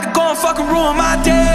had to go and fucking ruin my day.